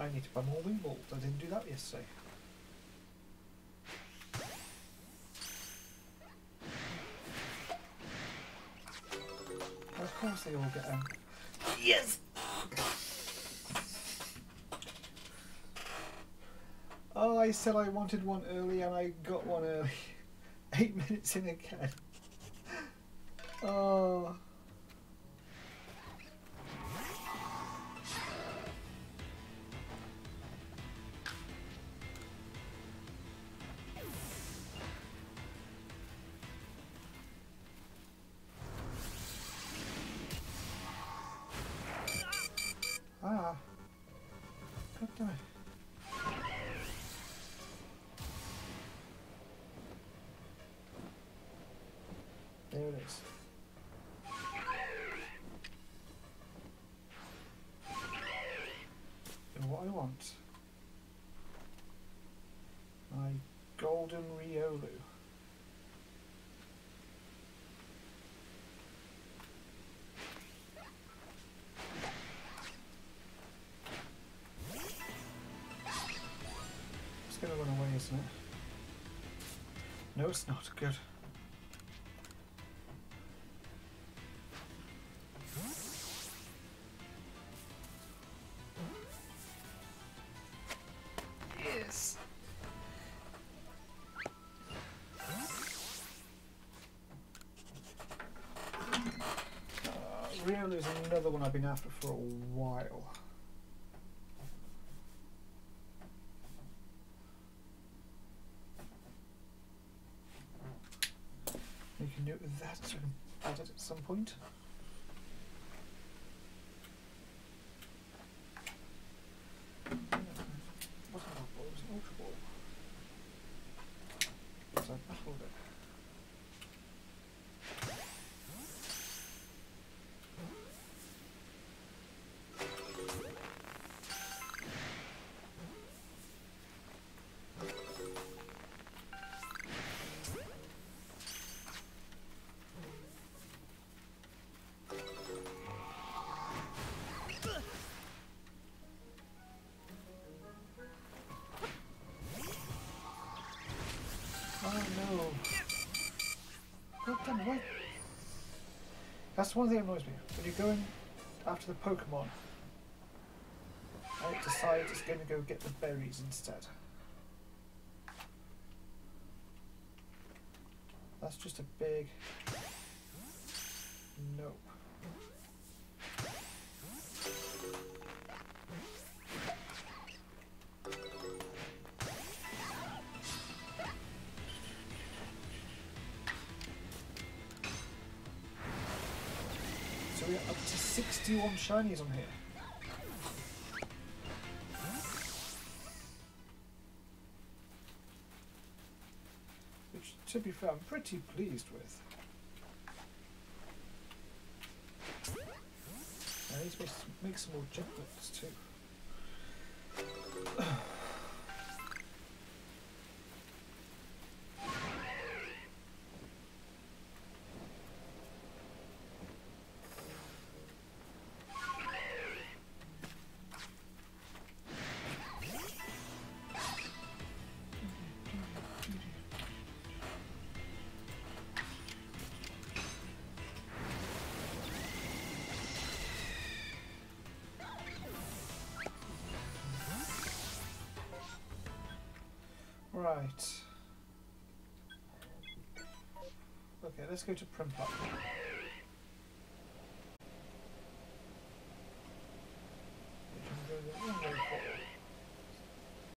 I need to buy more wing balls. I didn't do that yesterday. Of course they all get them. Yes! Oh, I said I wanted one early and I got one early. Eight minutes in again. Oh. There it is. And what I want. My golden Riolu. Isn't it? No, it's not. Good. Yes. Uh, Riolu is another one I've been after for a while. That, at some point. That's one thing that annoys me. When you're going after the Pokemon, I decide it's going to go get the berries instead. That's just a big no. So we're up to 61 shinies on here. Which, to be fair, I'm pretty pleased with. I need to make some, more jumpers too. Right. Okay, let's go to Primpop.